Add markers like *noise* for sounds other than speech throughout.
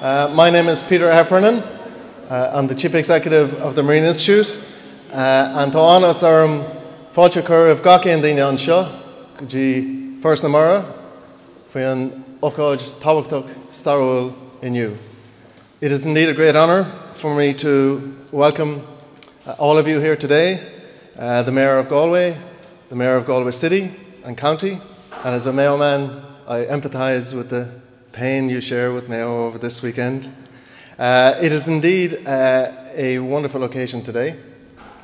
Uh, my name is Peter Heffernan. Uh, I'm the Chief Executive of the Marine Institute. Uh, and tá anas arm ah gacéon daine an seo go dtí first na mara faoi an óáid táhachtach starúil inniu. It is indeed a great honour for me to welcome uh, all of you here today, uh, the Mayor of Galway, the Mayor of Galway City and County, and as a Mayo man, I empathise with the pain you share with Mayo over this weekend. Uh, it is indeed uh, a wonderful occasion today.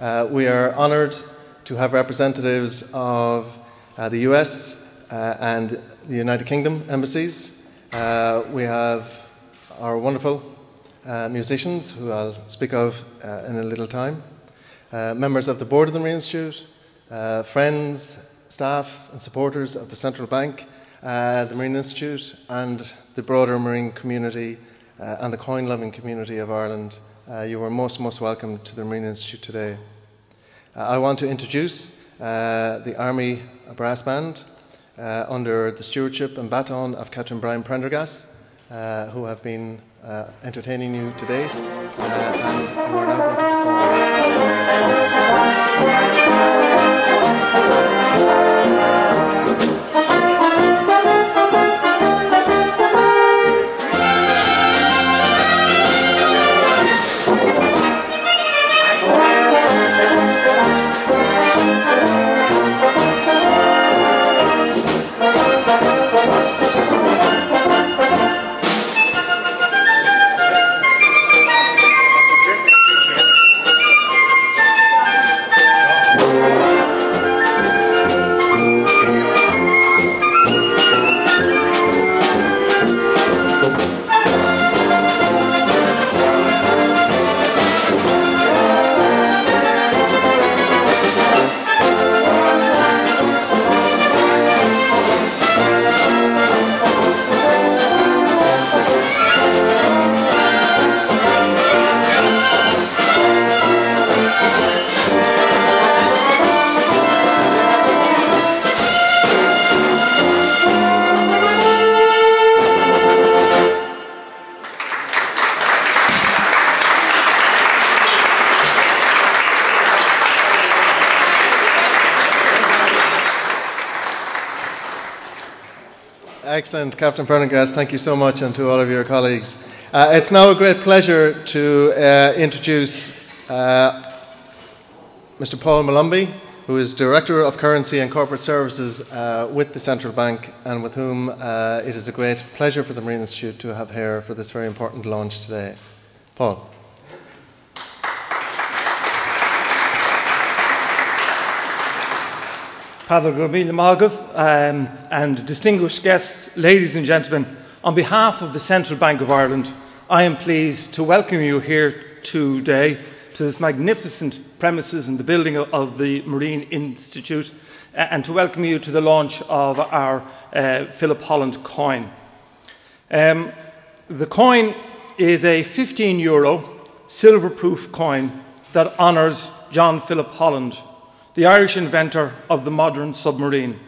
Uh, we are honoured to have representatives of uh, the US uh, and the United Kingdom embassies. Uh, we have our wonderful musicians, who I'll speak of in a little time, members of the board of the Marine Institute, friends, staff, and supporters of the Central Bank, uh, the Marine Institute, and the broader marine community uh, and the coin loving community of Ireland uh, you are most, most welcome to the Marine Institute today. Uh, I want to introduce the Army Brass Band under the stewardship and baton of Captain Brian Prendergast, who have been entertaining you to date, uh, and who are now going to Excellent, Captain Prendergast. Thank you so much, and to all of your colleagues. Uh, it's now a great pleasure to uh, introduce uh, Mr. Paul Molumby, who is Director of Currency and Corporate Services uh, with the Central Bank, and with whom uh, it is a great pleasure for the Marine Institute to have here for this very important launch today. Paul. Padre Gomilmagov, um, and distinguished guests, ladies and gentlemen, on behalf of the Central Bank of Ireland, I am pleased to welcome you here today to this magnificent premises and the building of the Marine Institute, and to welcome you to the launch of our uh, Philip Holland coin. Um, the coin is a 15 euro silver proof coin that honours John Philip Holland the Irish inventor of the modern submarine.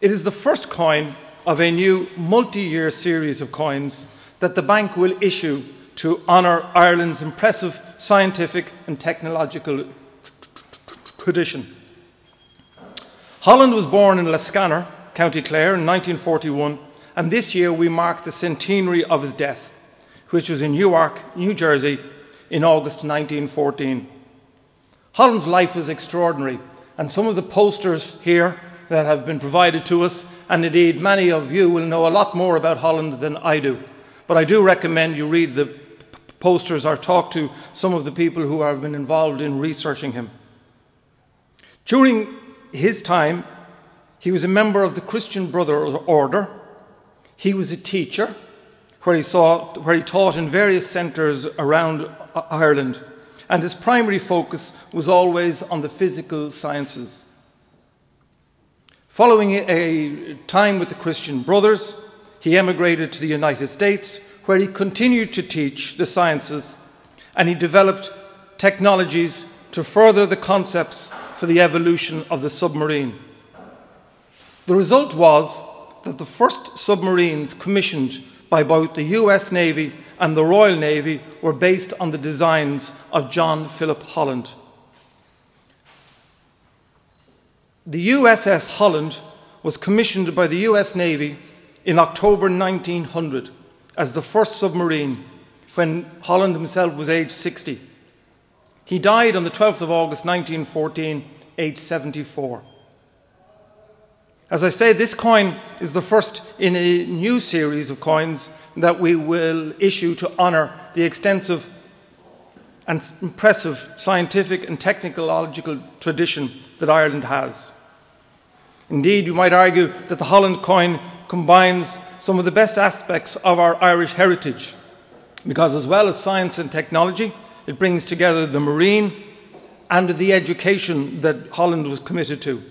It is the first coin of a new multi year series of coins that the bank will issue to honour Ireland's impressive scientific and technological tradition. Holland was born in Liscannor, County Clare, in 1941, and this year we mark the centenary of his death, which was in Newark, New Jersey, in August 1914. Holland's life was extraordinary, and some of the posters here that have been provided to us, and indeed many of you will know a lot more about Holland than I do. But I do recommend you read the posters or talk to some of the people who have been involved in researching him. During his time, he was a member of the Christian Brothers Order. He was a teacher where he, saw, where he taught in various centres around Ireland and his primary focus was always on the physical sciences. Following a time with the Christian Brothers, he emigrated to the United States, where he continued to teach the sciences and he developed technologies to further the concepts for the evolution of the submarine. The result was that the first submarines commissioned by both the US Navy and the Royal Navy were based on the designs of John Philip Holland. The USS Holland was commissioned by the US Navy in October 1900 as the first submarine when Holland himself was aged 60. He died on the 12th of August 1914, aged 74. As I say, this coin is the first in a new series of coins that we will issue to honour the extensive and impressive scientific and technological tradition that Ireland has. Indeed, you might argue that the Holland coin combines some of the best aspects of our Irish heritage, because as well as science and technology, it brings together the marine and the education that Holland was committed to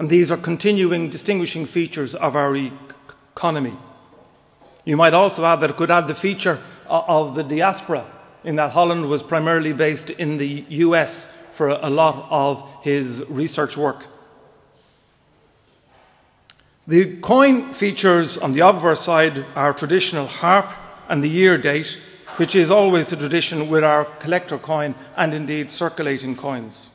and these are continuing distinguishing features of our economy. You might also add that it could add the feature uh, of the diaspora, in that Holland was primarily based in the US for a lot of his research work. The coin features on the obverse side our traditional harp and the year date, which is always the tradition with our collector coin and indeed circulating coins.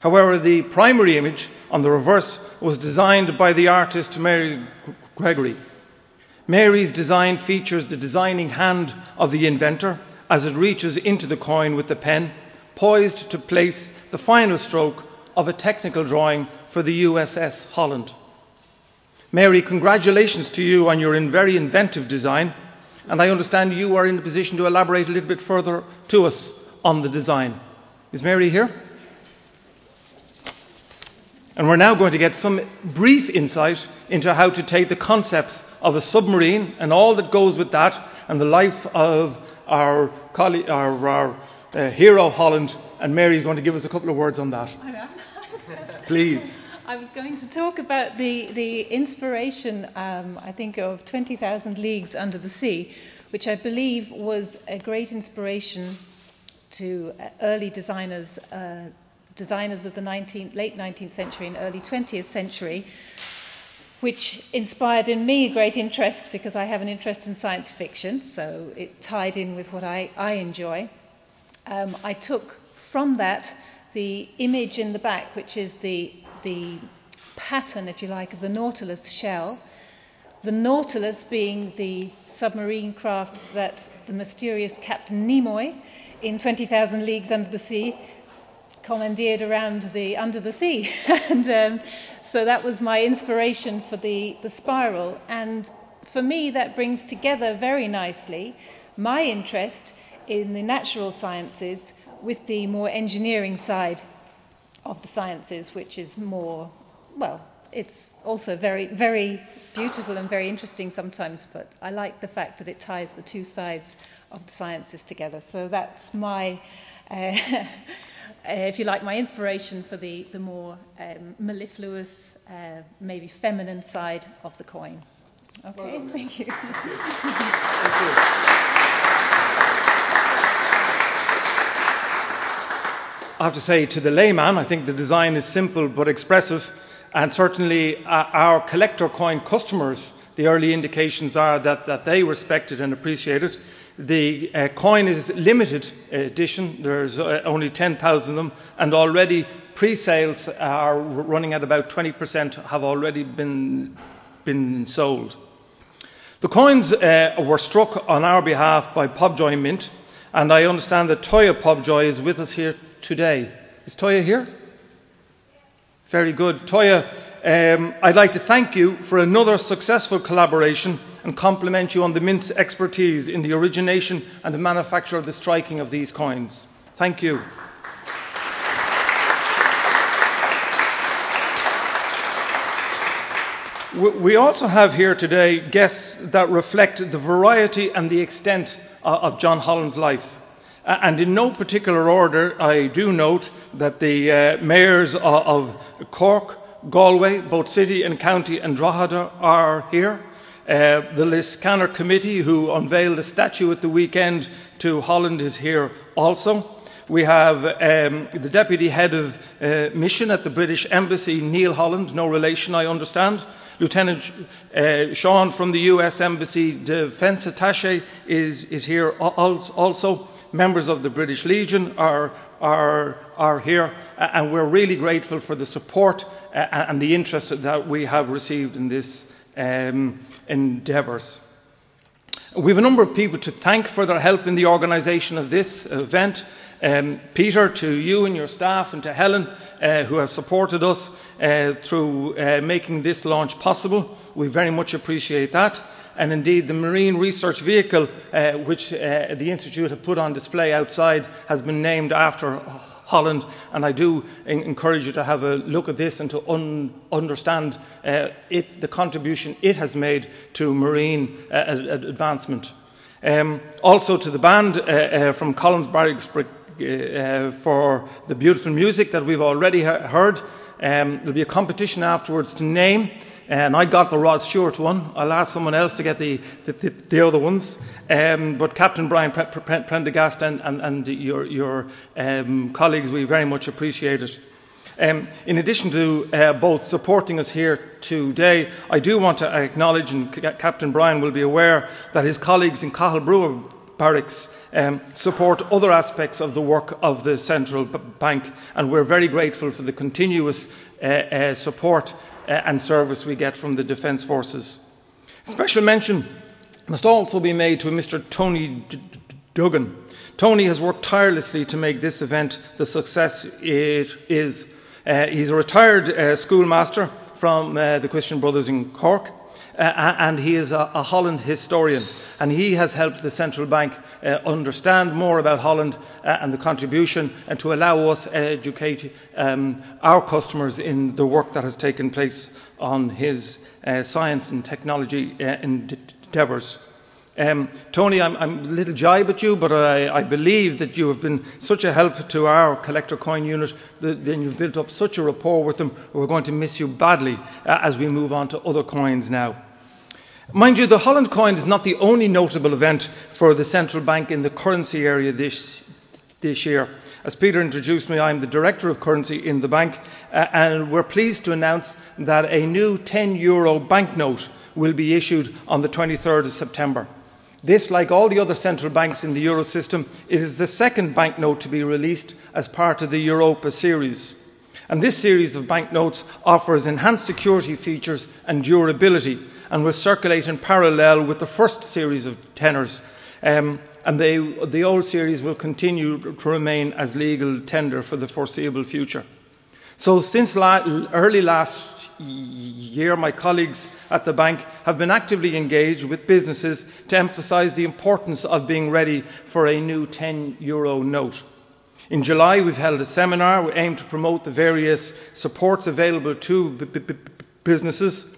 However, the primary image on the reverse was designed by the artist Mary Gregory. Mary's design features the designing hand of the inventor as it reaches into the coin with the pen, poised to place the final stroke of a technical drawing for the USS Holland. Mary, congratulations to you on your very inventive design, and I understand you are in the position to elaborate a little bit further to us on the design. Is Mary here? And we're now going to get some brief insight into how to take the concepts of a submarine and all that goes with that and the life of our, colleague, our, our uh, hero Holland. And Mary's going to give us a couple of words on that. *laughs* Please. I was going to talk about the, the inspiration, um, I think, of 20,000 Leagues Under the Sea, which I believe was a great inspiration to uh, early designers. Uh, designers of the 19th, late 19th century and early 20th century, which inspired in me a great interest because I have an interest in science fiction, so it tied in with what I, I enjoy. Um, I took from that the image in the back, which is the, the pattern, if you like, of the Nautilus shell. The Nautilus being the submarine craft that the mysterious Captain Nemo in 20,000 Leagues Under the Sea commandeered around the under the sea, *laughs* and um, so that was my inspiration for the the spiral. And for me, that brings together very nicely my interest in the natural sciences with the more engineering side of the sciences, which is more well. It's also very, very beautiful and very interesting sometimes, but I like the fact that it ties the two sides of the sciences together. So that's my uh, *laughs* uh, if you like, my inspiration for the, the more um, mellifluous, uh, maybe feminine side of the coin. Okay, well, thank you. thank you. I have to say, to the layman, I think the design is simple but expressive, and certainly uh, our collector coin customers, the early indications are that, that they respect it and appreciate it. The uh, coin is limited edition. There's uh, only 10,000 of them, and already pre-sales are running at about 20% have already been, been sold. The coins uh, were struck on our behalf by Pobjoy Mint, and I understand that Taya Pobjoy is with us here today. Is Taya here? Very good. Taya, um, I'd like to thank you for another successful collaboration and compliment you on the Mint's expertise in the origination and the manufacture of the striking of these coins. Thank you. We also have here today guests that reflect the variety and the extent of John Holland's life. And in no particular order, I do note that the uh, mayors of Cork, Galway, both city and county, and Drogheda are here. Uh, the Liscannor Committee, who unveiled a statue at the weekend to Holland, is here also. We have um, the Deputy Head of uh, Mission at the British Embassy, Neil Holland, no relation, I understand. Lieutenant uh, Sean from the US Embassy Defence Attaché is, is here also. Members of the British Legion are, are, are here, and we're really grateful for the support and the interest that we have received in this um, endeavours. We have a number of people to thank for their help in the organisation of this event. Um, Peter, to you and your staff, and to Helen, uh, who have supported us uh, through uh, making this launch possible. We very much appreciate that. And indeed, the marine research vehicle, uh, which uh, the Institute have put on display outside, has been named after Holland. And I do encourage you to have a look at this and to un understand uh, it, the contribution it has made to marine advancement. Um, also to the band from Collins Barracks uh, for the beautiful music that we've already heard. Um, there'll be a competition afterwards to name. And I got the Rod Stewart one. I'll ask someone else to get the, the, the, the other ones. Um, but Captain Brian Prendergast and, and, and your, your um, colleagues, we very much appreciate it. Um, in addition to uh, both supporting us here today, I do want to acknowledge, and Captain Brian will be aware, that his colleagues in Cathal Brugha Barracks um, support other aspects of the work of the central bank, and we're very grateful for the continuous uh, uh, support and service we get from the Defence Forces. Special mention must also be made to Mr. Tony Duggan. Tony has worked tirelessly to make this event the success it is. Uh, he's a retired uh, schoolmaster from uh, the Christian Brothers in Cork, and he is a, a Holland historian and he has helped the central bank uh, understand more about Holland uh, and the contribution and to allow us educate um, our customers in the work that has taken place on his uh, science and technology uh, endeavours. Um, Tony, I'm, I'm, a little jibe at you, but I, I, believe that you have been such a help to our collector coin unit then you've built up such a rapport with them. We're going to miss you badly uh, as we move on to other coins now. Mind you, the Holland coin is not the only notable event for the central bank in the currency area this, this year. As Peter introduced me, I'm the Director of Currency in the bank, uh, and we're pleased to announce that a new 10 euro banknote will be issued on the 23rd of September. This, like all the other central banks in the euro system, it is the second banknote to be released as part of the Europa series. And this series of banknotes offers enhanced security features and durability and will circulate in parallel with the first series of tenors. Um, and they, the old series will continue to remain as legal tender for the foreseeable future. So, since la early last year, my colleagues at the bank have been actively engaged with businesses to emphasise the importance of being ready for a new 10 euro note. In July, we've held a seminar we aim to promote the various supports available to businesses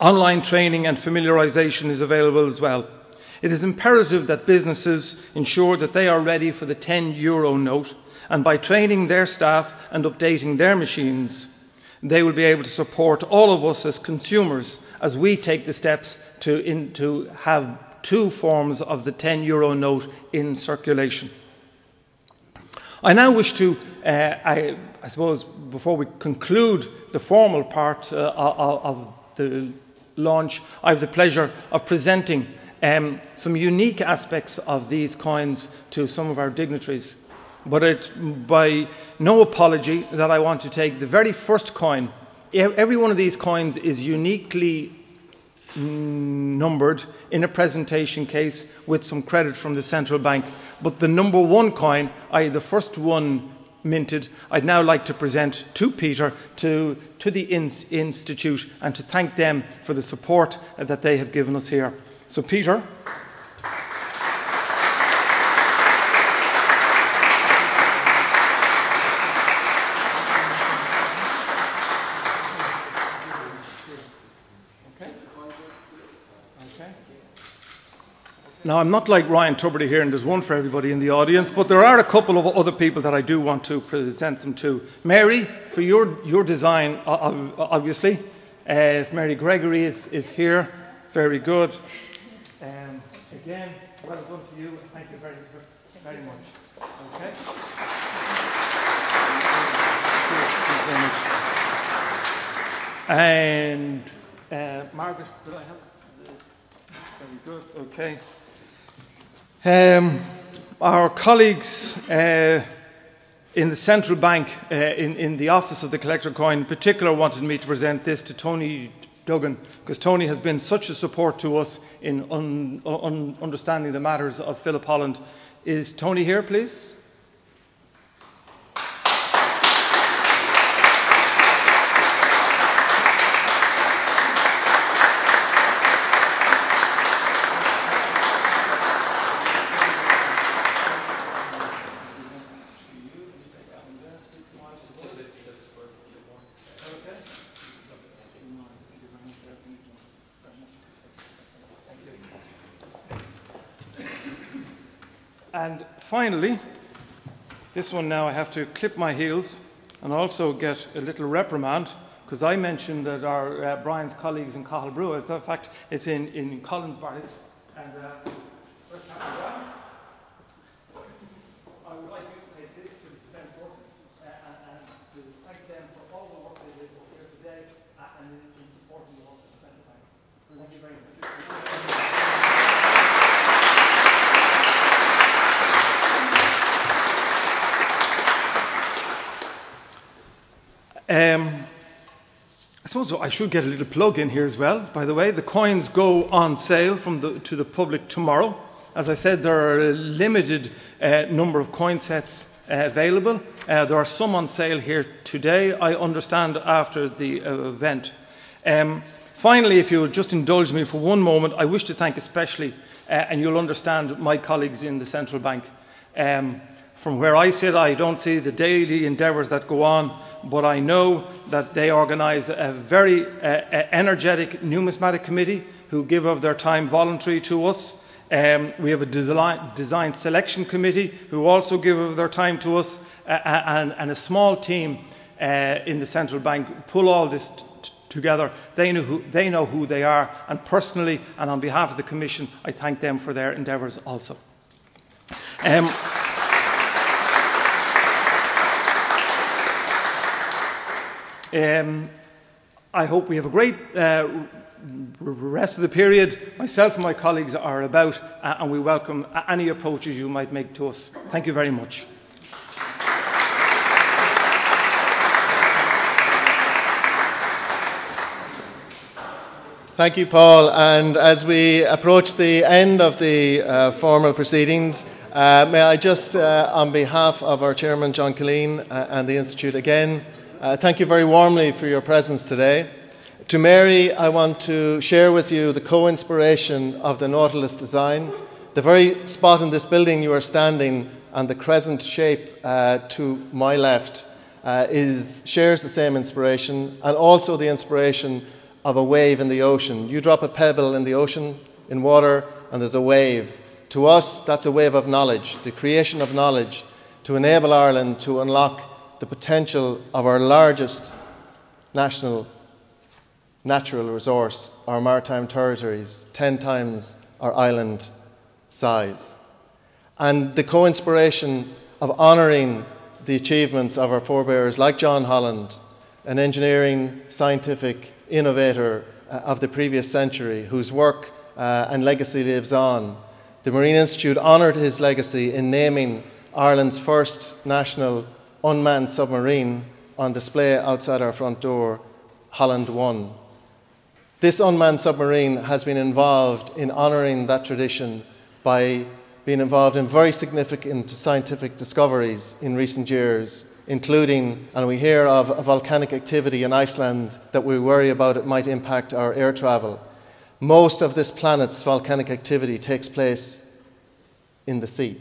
Online training and familiarisation is available as well. It is imperative that businesses ensure that they are ready for the 10 euro note, and by training their staff and updating their machines, they will be able to support all of us as consumers as we take the steps to, in, to have two forms of the 10 euro note in circulation. I now wish to, uh, I, I, suppose, before we conclude the formal part uh, of, of the launch, I have the pleasure of presenting um, some unique aspects of these coins to some of our dignitaries. But it, by no apology that I want to take the very first coin. Every one of these coins is uniquely numbered in a presentation case with some credit from the central bank. But the number one coin, i.e., the first one minted, I'd now like to present to Peter, to, to the in Institute, and to thank them for the support that they have given us here. So, Peter. Now, I'm not like Ryan Tubridy here, and there's one for everybody in the audience, but there are a couple of other people that I do want to present them to. Mary, for your, your design, obviously. Uh, if Mary Gregory is, is here, very good. Um, again, well done to you. Thank you very, very much. Okay. And Uh, Margaret, could I have? Very good. Okay. Um, our colleagues uh, in the central bank, uh, in, in the office of the collector coin, in particular, wanted me to present this to Tony Duggan because Tony has been such a support to us in un, un, understanding the matters of Philip Holland. Is Tony here, please? And finally, this one now I have to clip my heels and also get a little reprimand because I mentioned that our uh, Brian's colleagues in Cathal Brugha, in fact, it's in, in Collins Barracks. And uh, I would like you to take this to the Defence Forces uh, and, and, to thank them for all the work they did here today uh, and in, in supporting the work of the Central Bank. Thank you very much. Um, I suppose I should get a little plug in here as well. By the way, the coins go on sale from the, to the public tomorrow. As I said, there are a limited uh, number of coin sets uh, available. Uh, there are some on sale here today, I understand, after the uh, event. Um, finally, if you would just indulge me for one moment, I wish to thank especially, uh, and you'll understand, my colleagues in the central bank. Um, from where I sit, I don't see the daily endeavours that go on, but I know that they organise a very uh, energetic numismatic committee who give of their time voluntary to us. Um, we have a design, design, selection committee who also give of their time to us, uh, and, and, a small team uh, in the central bank pull all this t- together. They know, who, they know who they are, and personally and on behalf of the Commission, I thank them for their endeavours also. Um, Um, I hope we have a great uh, rest of the period. Myself and my colleagues are about, uh, and we welcome any approaches you might make to us. Thank you very much. Thank you, Paul. And as we approach the end of the uh, formal proceedings, uh, may I just, uh, on behalf of our chairman, John Killeen, uh, and the Institute, again, uh, thank you very warmly for your presence today. To Mary, I want to share with you the co inspiration of the Nautilus design. The very spot in this building you are standing and the crescent shape uh, to my left uh, is, shares the same inspiration and also the inspiration of a wave in the ocean. You drop a pebble in the ocean, in water, and there's a wave. To us, that's a wave of knowledge, the creation of knowledge to enable Ireland to unlock the potential of our largest national natural resource, our maritime territories, 10 times our island size. And the co inspiration of honouring the achievements of our forebears like John Holland, an engineering, scientific innovator uh, of the previous century whose work uh, and legacy lives on. The Marine Institute honoured his legacy in naming Ireland's first national unmanned submarine on display outside our front door, Holland 1. This unmanned submarine has been involved in honouring that tradition by being involved in very significant scientific discoveries in recent years, including, and we hear of a volcanic activity in Iceland that we worry about it might impact our air travel. Most of this planet's volcanic activity takes place in the sea.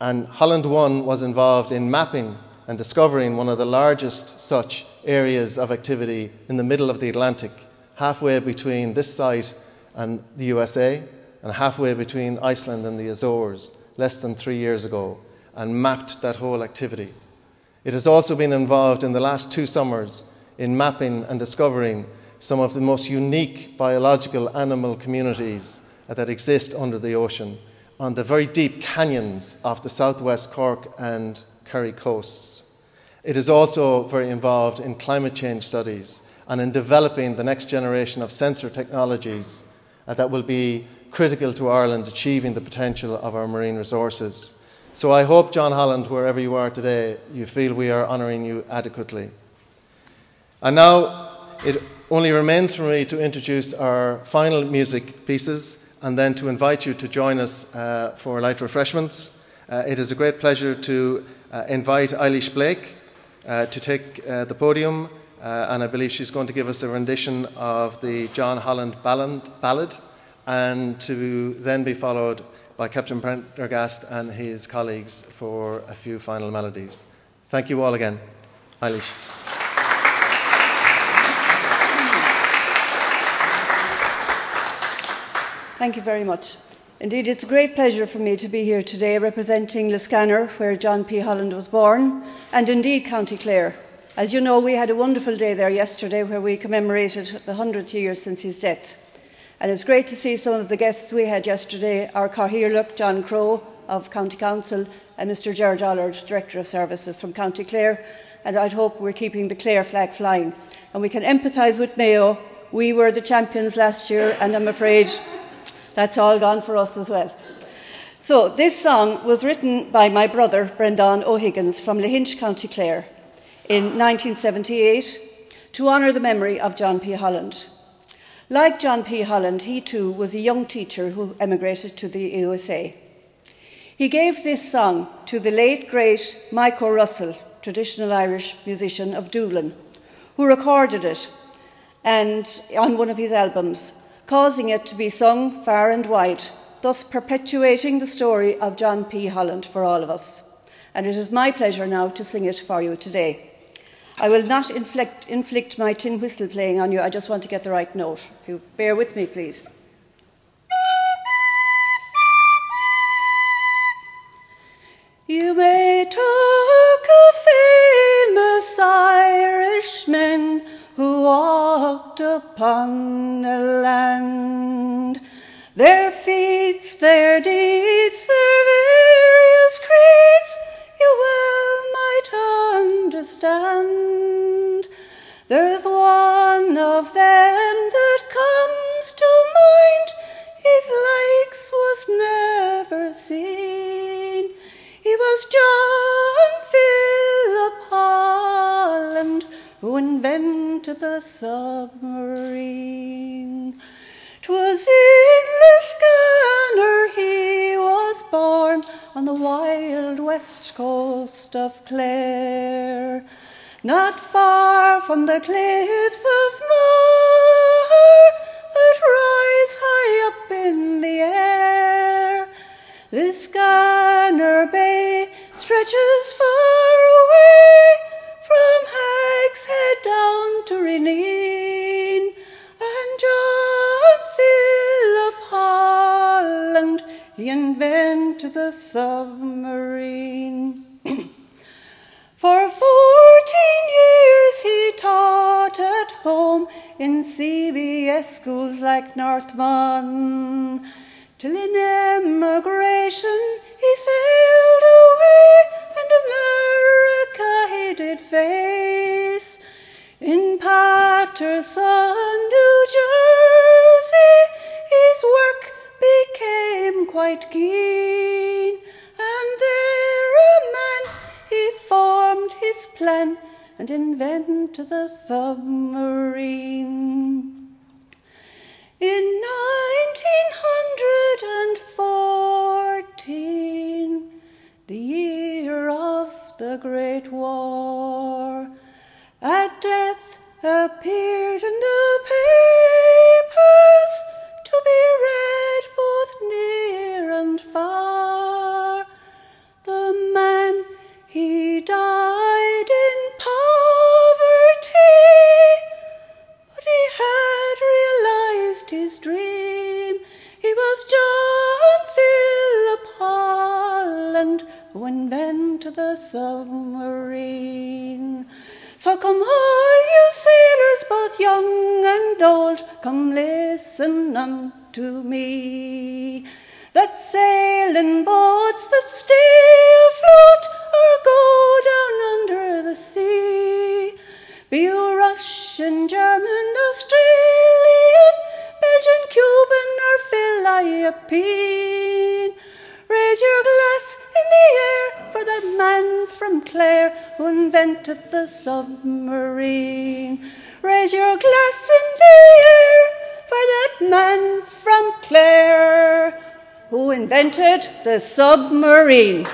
And Holland 1 was involved in mapping and discovering one of the largest such areas of activity in the middle of the Atlantic, halfway between this site and the USA, and halfway between Iceland and the Azores, less than three years ago, and mapped that whole activity. It has also been involved in the last two summers in mapping and discovering some of the most unique biological animal communities that exist under the ocean on the very deep canyons of the southwest Cork and Kerry coasts. It is also very involved in climate change studies and in developing the next generation of sensor technologies uh, that will be critical to Ireland achieving the potential of our marine resources. So I hope, John Holland, wherever you are today, you feel we are honouring you adequately. And now it only remains for me to introduce our final music pieces and then to invite you to join us uh, for light refreshments. Uh, it is a great pleasure to uh, invite Eilish Blake uh, to take uh, the podium, and I believe she's going to give us a rendition of the John Holland ballad, and to then be followed by Captain Prendergast and his colleagues for a few final melodies. Thank you all again. Eilish. Thank you very much. Indeed, it's a great pleasure for me to be here today representing Liscannor, where John P. Holland was born, and indeed County Clare. As you know, we had a wonderful day there yesterday where we commemorated the 100th year since his death. And it's great to see some of the guests we had yesterday, our Cathaoirleach, John Crowe of County Council, and Mr Ger Dollard, Director of Services from County Clare. And I'd hope we're keeping the Clare flag flying. And we can empathise with Mayo. We were the champions last year, and I'm afraid that's all gone for us as well. So, this song was written by my brother, Brendan O'Higgins, from Lahinch, County Clare, in 1978 to honour the memory of John P. Holland. Like John P. Holland, he too was a young teacher who emigrated to the USA. He gave this song to the late, great Michael Russell, traditional Irish musician of Doolin, who recorded it and on one of his albums causing it to be sung far and wide, thus perpetuating the story of John P. Holland for all of us. And it is my pleasure now to sing it for you today. I will not inflict, inflict my tin whistle playing on you, I just want to get the right note. If you bear with me, please. You may talk of famous Irishmen who walked upon the land. Their feats, their deeds, their various creeds, you well might understand. There's who invented the submarine. 'Twas in Liscannor he was born on the wild west coast of Clare, not far from the cliffs of Moher that rise high up in the air. Liscannor Bay stretches far away from Hag's down to Reneen, and John Philip Holland, he invented the submarine. *clears throat* For fourteen years he taught at home in CBS schools like North Mon, invented the submarine. That sailing boats that stay afloat or go down under the sea, be you Russian, German, Australian, Belgian, Cuban, or Philippine. Raise your glass in the air for that man from Clare who invented the submarine. Raise your glass in the air for that man from Clare who invented the submarine.